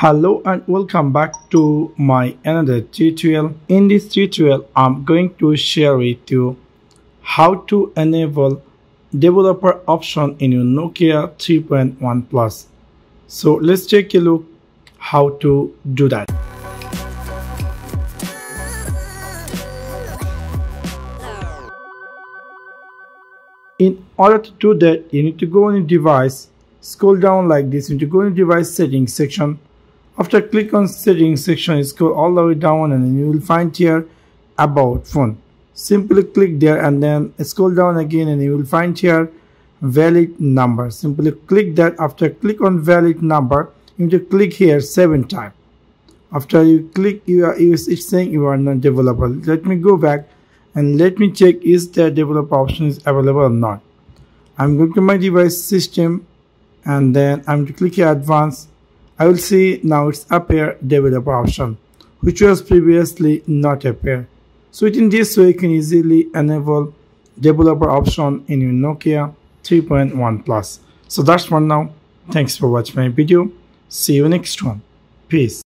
hello and welcome back to my another tutorial. In this tutorial i'm going to share with you how to enable developer option in your nokia 3.1 plus. So let's take a look how to do that. In order to do that you need to go on your device scroll down like this. You need to go in device settings section after click on settings section, scroll all the way down and you will find here about phone. Simply click there and then scroll down again and you will find here build number. Simply click that. After click on build number, you need to click here seven times. After you click, you are it's saying you are not developer. Let me go back and let me check is the developer option is available or not. I'm going to my device system and then I'm to click here advanced I will see now it's appear developer option which was previously not appear. So in this way you can easily enable developer option in your Nokia 3.1 Plus. So that's for now. Thanks for watching my video. See you next one. Peace.